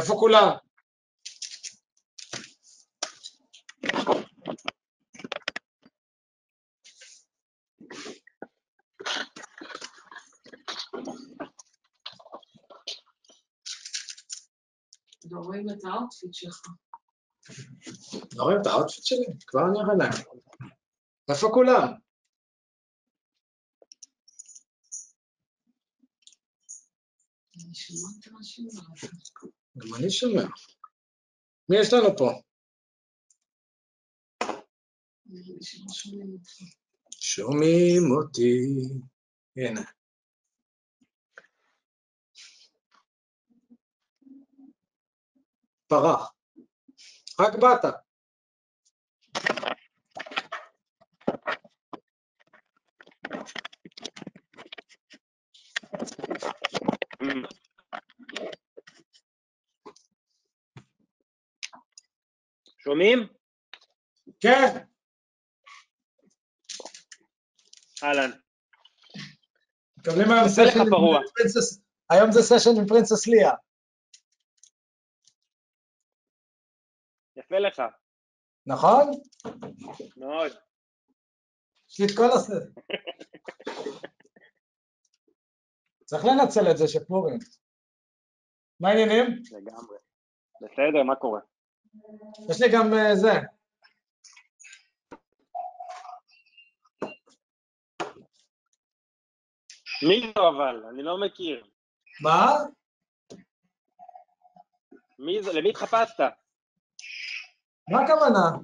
איפה כולם? לא רואים את ה outfit שלך. לא רואים את ה outfit שלי? כבר אני אראה להם. איפה כולם? אני שומעת משהו גם אני שומע. מי יש לנו פה? שומעים אותי. הנה. פרח. רק באת. שומעים? כן, אהלן. מקבלים היום סשן עם. Princess, היום זה סשן עם Princess Leia. יפה לך, נכון? מאוד. יש לי את כל הספר. צריך לנצל את זה שפורים. מה העניינים? לגמרי. בסדר, מה קורה? יש לי גם אה, זה. מי זו אבל? אני לא מכיר. מה? מי זה? למי התחפשת? מה הכוונה?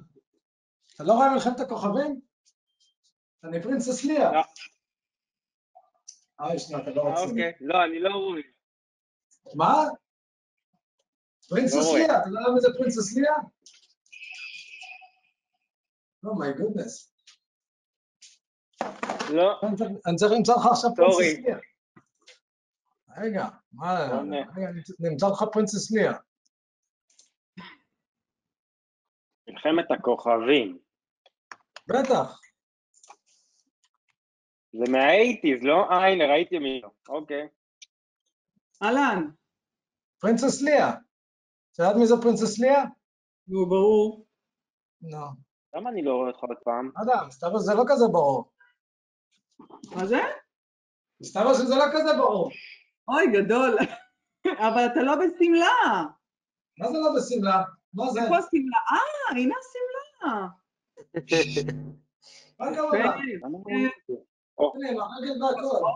אתה לא רואה מלחמת הכוכבים? אני פרינסס ליה. לא. אה, שנייה, אתה לא רוצה. אוקיי. לא, אני לא רואה. מה? Princess לא רואה. Leia, אתה לא יודע מי זה Princess Leia? Oh, oh my goodness. לא. אני צריך למצוא לך עכשיו sorry. Princess Leia. רגע, מה, עונה. רגע, אני נמצא לך Princess Leia. מלחמת הכוכבים. בטח. זה מהאייטיז, לא? אה, הנה, ראיתי מי זו. אוקיי. אהלן, פרינסס ליה. את יודעת מי זו פרינסס ליה? נו, ברור. לא. למה אני לא רואה אותך עוד פעם? אדם, מסתבר שזה לא כזה ברור. מה זה? מסתבר שזה לא כזה ברור. אוי, גדול. אבל אתה לא בשמלה. מה זה לא בשמלה? מה זה? איפה השמלה? אה, הנה השמלה. מה לא הנה, עם הרגל והכל.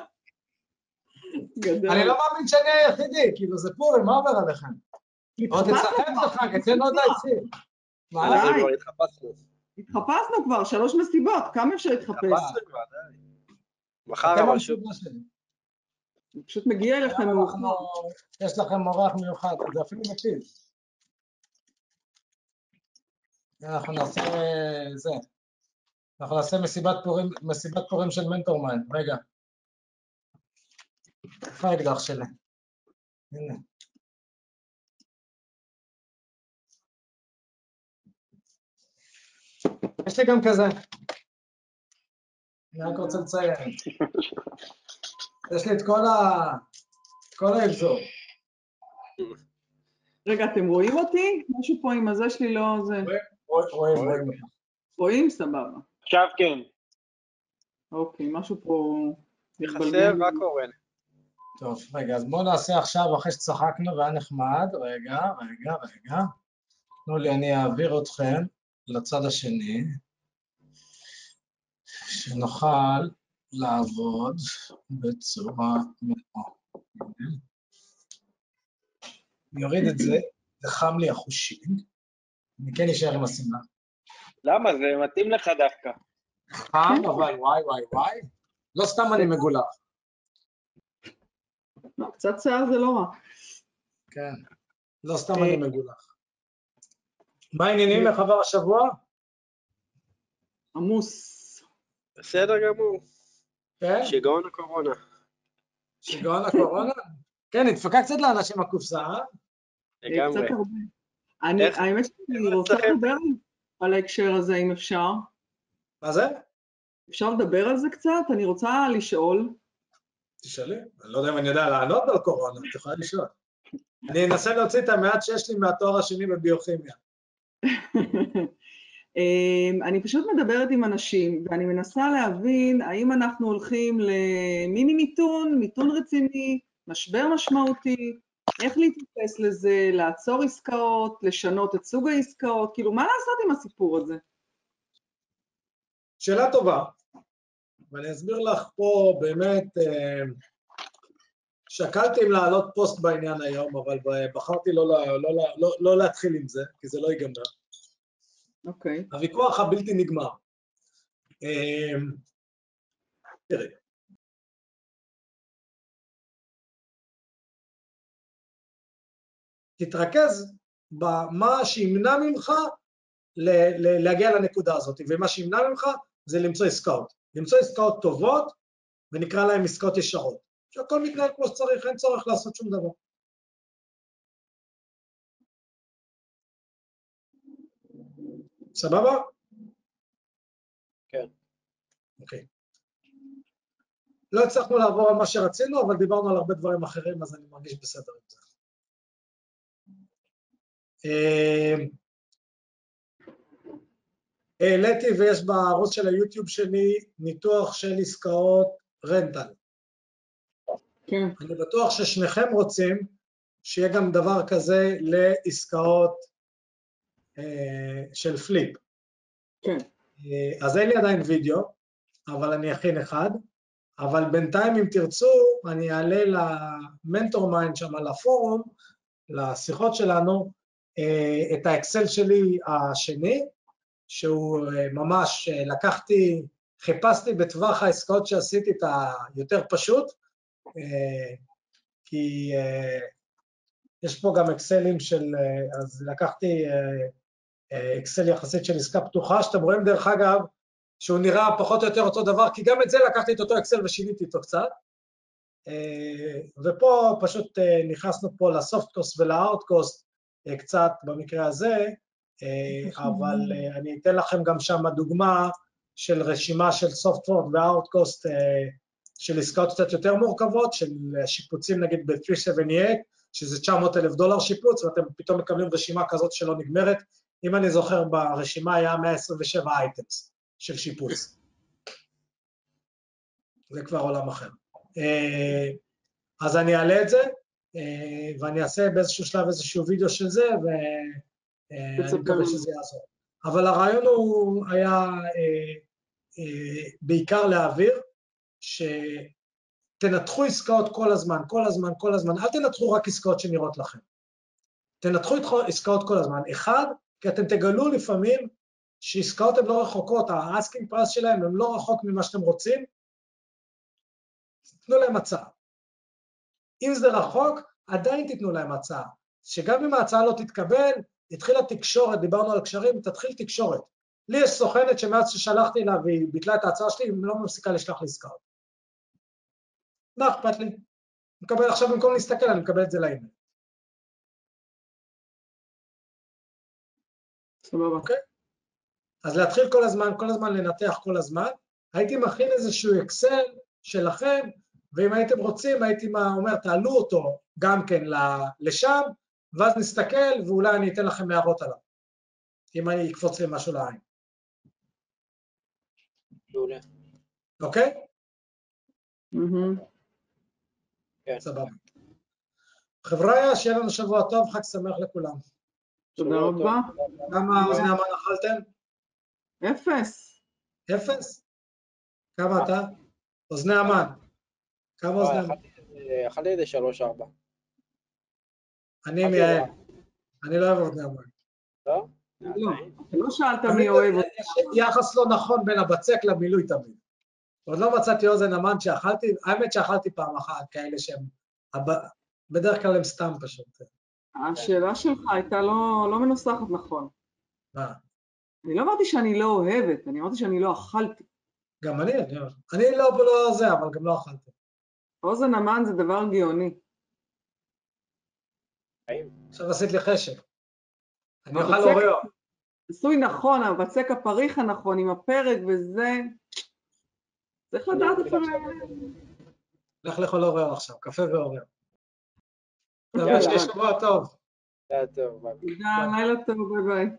אני לא מאמין שאני היחידי, כאילו זה פורים, מה עובר עליכם? עוד אצלכם. זה חג, אצלנו עוד התחיל. מה? כבר התחפשנו. כבר, שלוש מסיבות, כמה אפשר להתחפש? התחפשנו כבר, די. מחר אבל שוב. אני פשוט מגיע אליכם מאוחר. יש לכם אורח מיוחד, זה אפילו מטיב. אנחנו נעשה זה. אנחנו נעשה מסיבת פורים של מנטור מיינד, רגע. איפה האקדח שלי? הנה. יש לי גם כזה. אני רק רוצה לציין. יש לי את כל ה... כל האבזור. רגע, אתם רואים אותי? משהו פה עם הזה שלי לא זה. רואים, רואים, רואים אותך. רואים? סבבה. עכשיו כן. אוקיי, משהו פה... חסר רק אורן. טוב, רגע, אז בואו נעשה עכשיו, אחרי שצחקנו והיה נחמד, רגע, רגע, רגע. תנו לי, אני אעביר אתכם לצד השני, שנוכל לעבוד בצורה מאוד... אני אוריד את זה, זה חם לי החושים. אני כן אשאר עם השמלה. למה? זה מתאים לך דווקא. חם, אבל וואי וואי וואי. לא סתם אני מגולח. לא, קצת שיער זה לא רע. כן, לא סתם אני מגולח. מה העניינים? איך עבר השבוע? עמוס. בסדר גמור. כן? שיגעון הקורונה. שיגעון הקורונה? כן, נדפקה קצת לאנשים הקופסה, אה? אה, לגמרי. קצת הרבה. אני, איך- האמת שאני רוצה? לדבר על ההקשר הזה, אם אפשר. מה זה? אפשר לדבר על זה קצת? אני רוצה לשאול. תשאלי. אני לא יודע אם אני יודע לענות על קורונה, את יכולה לשאול. אני אנסה להוציא את המעט שיש לי מהתואר השני בביוכימיה. אמ, אני פשוט מדברת עם אנשים, ואני מנסה להבין האם אנחנו הולכים למיני מיתון, מיתון רציני, משבר משמעותי, איך להתייחס לזה, לעצור עסקאות, לשנות את סוג העסקאות, כאילו, מה לעשות עם הסיפור הזה? שאלה טובה, ואני אסביר לך פה באמת, אה, שקלתי אם להעלות פוסט בעניין היום, אבל בחרתי לא, לא, לא, לא, לא להתחיל עם זה, כי זה לא ייגמר. אוקיי. הוויכוח הבלתי נגמר. אה, תראי, תתרכז במה שימנע ממך להגיע לנקודה הזאת, ומה שימנע ממך זה למצוא עסקאות. למצוא עסקאות טובות, ונקרא להן עסקאות ישרות. שהכל מתנהל כמו שצריך, אין צורך לעשות שום דבר. סבבה? כן. אוקיי. לא הצלחנו לעבור על מה שרצינו, אבל דיברנו על הרבה דברים אחרים, אז אני מרגיש בסדר עם זה. העליתי ויש בערוץ של היוטיוב שלי ניתוח של עסקאות rental. כן. אני בטוח ששניכם רוצים שיהיה גם דבר כזה לעסקאות אה, של flip. כן. אה, אז אין לי עדיין וידאו, אבל אני אכין אחד. אבל בינתיים, אם תרצו, אני אעלה למנטור מיינד שם, לפורום, לשיחות שלנו, אה, את האקסל שלי השני, שהוא אה, ממש, אה, לקחתי, חיפשתי בטווח העסקאות שעשיתי את היותר פשוט, אה, כי יש פה גם אקסלים של, אז לקחתי אקסל יחסית של עסקה פתוחה, שאתם רואים דרך אגב, שהוא נראה פחות או יותר אותו דבר, כי גם את זה לקחתי את אותו אקסל ושיניתי אותו קצת. ופה פשוט נכנסנו פה לסופט קוסט ולהארד קוסט קצת במקרה הזה, אבל אה, אני אתן לכם גם שם דוגמה של רשימה של והארד קוסט של עסקאות קצת יותר מורכבות, של שיפוצים נגיד ב-378, שזה 900 אלף דולר שיפוץ, ואתם פתאום מקבלים רשימה כזאת שלא נגמרת. אם אני זוכר, ברשימה היה 127 אייטמס של שיפוץ. זה כבר עולם אחר. אה, אז אני אעלה את זה, אה, ואני אעשה באיזשהו שלב איזשהו וידאו של זה, ואני תספר מקווה לנו. שזה יעזור. אבל הרעיון הוא היה אה, אה, בעיקר להעביר, שתנתחו עסקאות כל הזמן, כל הזמן, כל הזמן, אל תנתחו רק עסקאות שנראות לכם. תנתחו עסקאות כל הזמן. אחד, כי אתם תגלו לפעמים שעסקאות הן לא רחוקות, ה-asking price שלהם הם לא רחוק ממה שאתם רוצים, תנו להם הצעה. אם זה רחוק, עדיין תיתנו להם הצעה. שגם אם ההצעה לא תתקבל, התחילה תקשורת, דיברנו על קשרים, תתחיל תקשורת. לי יש סוכנת שמאז ששלחתי לה והיא ביטלה את ההצעה שלי, היא לא מפסיקה לשלוח לי עסקאות. מה אכפת לי? מקבל עכשיו, במקום להסתכל, אני מקבל את זה לאימייל. סבבה. אז להתחיל כל הזמן, כל הזמן לנתח כל הזמן. הייתי מכין איזשהו אקסל שלכם, ואם הייתם רוצים, הייתי אומר, תעלו אותו גם כן לשם, ואז נסתכל, ואולי אני אתן לכם הערות עליו, אם אני יקפוץ לי משהו לעין, מעולה. אוקיי? מהמם. סבבה. חבריה, שיהיה לנו שבוע טוב, חג שמח לכולם. תודה. רבה. כמה אוזני המן אכלתם? אפס. אפס? כמה אתה? אוזני המן. כמה אוזני אה, המן? אכלתי איזה- אכלתי איזה שלוש-ארבע. אני מייעל. אני לא אוהב אוזני המן. לא? לא, אתה לא שאלת מי אוהב אותי. יש יחס לא נכון בין הבצק למילוי תמיד. עוד לא מצאתי אוזן המן שאכלתי, האמת שאכלתי פעם אחת כאלה שהם, בדרך כלל הם סתם פשוט. השאלה שלך הייתה לא, לא מנוסחת נכון. מה? אני לא אמרתי שאני לא אוהבת, אני אמרתי שאני לא אכלתי. גם אני, אני, אני לא, לא זה, אבל גם לא אכלתי. אוזן המן זה דבר גאוני. עכשיו עשית לי חשק. אני אוכל אוריו. עשוי נכון, הבצק הפריך הנכון עם הפרק וזה... צריך לדעת איפה... לך לאכול אוריו עכשיו, קפה ואוריו. מקווה יאללה. שיהיה שבוע טוב. תודה, לילה טוב, ביי ביי.